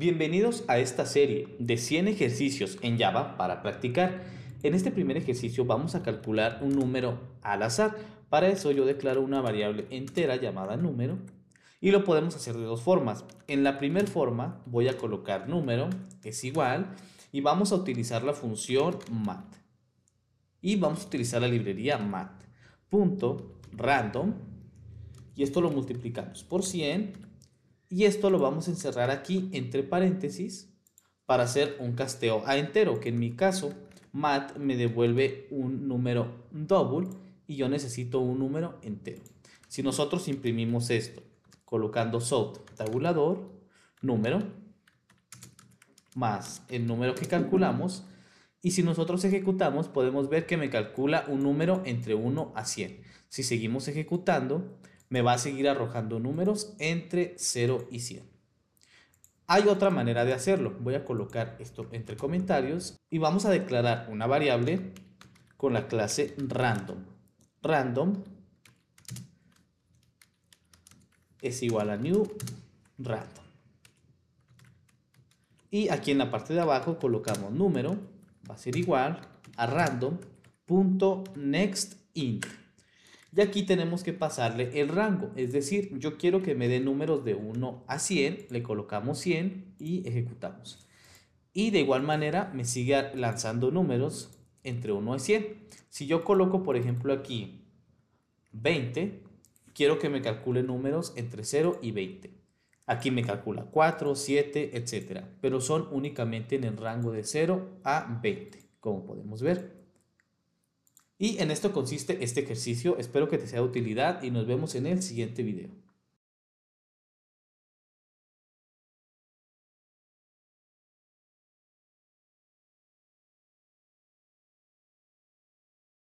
Bienvenidos a esta serie de 100 ejercicios en Java para practicar. En este primer ejercicio vamos a calcular un número al azar. Para eso yo declaro una variable entera llamada número y lo podemos hacer de dos formas. En la primera forma voy a colocar número es igual y vamos a utilizar la función mat. Y vamos a utilizar la librería mat. Punto random y esto lo multiplicamos por 100 y esto lo vamos a encerrar aquí entre paréntesis para hacer un casteo a entero, que en mi caso mat me devuelve un número double y yo necesito un número entero. Si nosotros imprimimos esto colocando SOUT tabulador, número, más el número que calculamos, y si nosotros ejecutamos podemos ver que me calcula un número entre 1 a 100. Si seguimos ejecutando, me va a seguir arrojando números entre 0 y 100. Hay otra manera de hacerlo. Voy a colocar esto entre comentarios y vamos a declarar una variable con la clase random. Random es igual a new random. Y aquí en la parte de abajo colocamos número, va a ser igual a random.nextInt. Y aquí tenemos que pasarle el rango, es decir, yo quiero que me dé números de 1 a 100, le colocamos 100 y ejecutamos. Y de igual manera me sigue lanzando números entre 1 a 100. Si yo coloco, por ejemplo, aquí 20, quiero que me calcule números entre 0 y 20. Aquí me calcula 4, 7, etc. Pero son únicamente en el rango de 0 a 20, como podemos ver. Y en esto consiste este ejercicio. Espero que te sea de utilidad y nos vemos en el siguiente video.